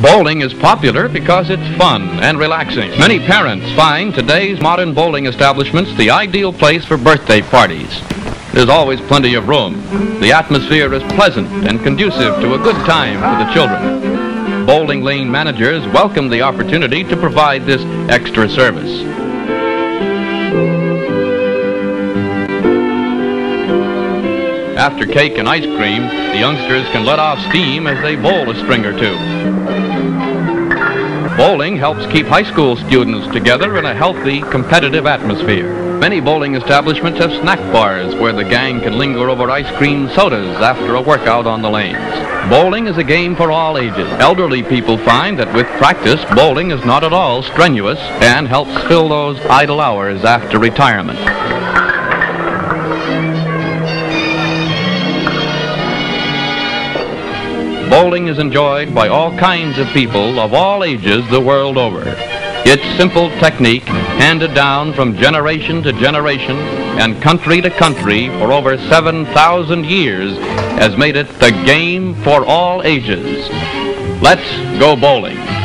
Bowling is popular because it's fun and relaxing. Many parents find today's modern bowling establishments the ideal place for birthday parties. There's always plenty of room. The atmosphere is pleasant and conducive to a good time for the children. Bowling lane managers welcome the opportunity to provide this extra service. After cake and ice cream, the youngsters can let off steam as they bowl a string or two. Bowling helps keep high school students together in a healthy, competitive atmosphere. Many bowling establishments have snack bars where the gang can linger over ice cream sodas after a workout on the lanes. Bowling is a game for all ages. Elderly people find that with practice, bowling is not at all strenuous and helps fill those idle hours after retirement. Bowling is enjoyed by all kinds of people of all ages the world over. Its simple technique, handed down from generation to generation and country to country for over 7,000 years, has made it the game for all ages. Let's go bowling.